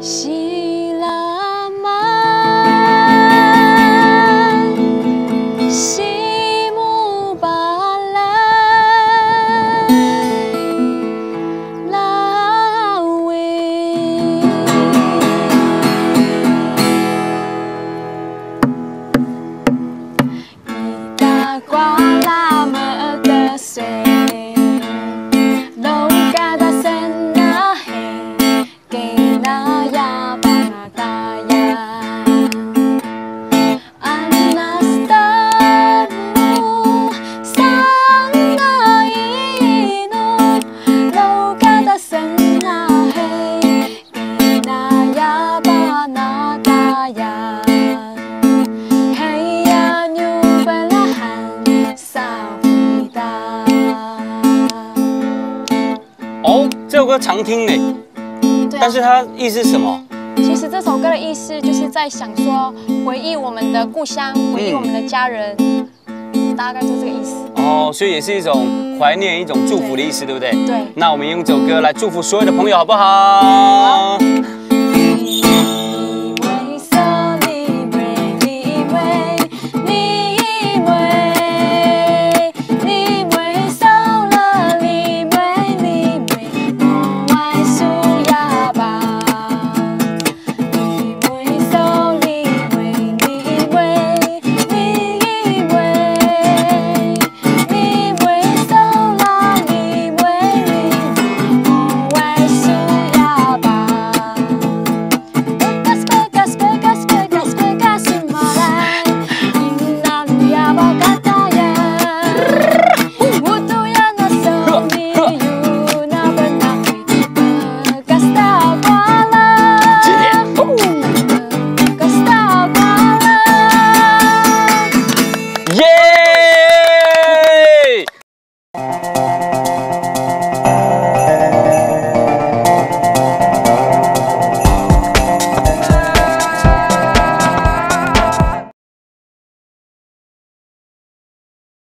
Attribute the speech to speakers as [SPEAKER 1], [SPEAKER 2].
[SPEAKER 1] 心。这首歌常听呢，
[SPEAKER 2] 对啊
[SPEAKER 1] 但是它意思是什么？
[SPEAKER 2] 其实这首歌的意思就是在想说，回忆我们的故乡，回忆我们的家人，大概就这个意思。
[SPEAKER 1] 哦，所以也是一种怀念、一种祝福的意思，对不对？
[SPEAKER 2] 对
[SPEAKER 1] 那我们用这首歌来祝福所有的朋友，好不好？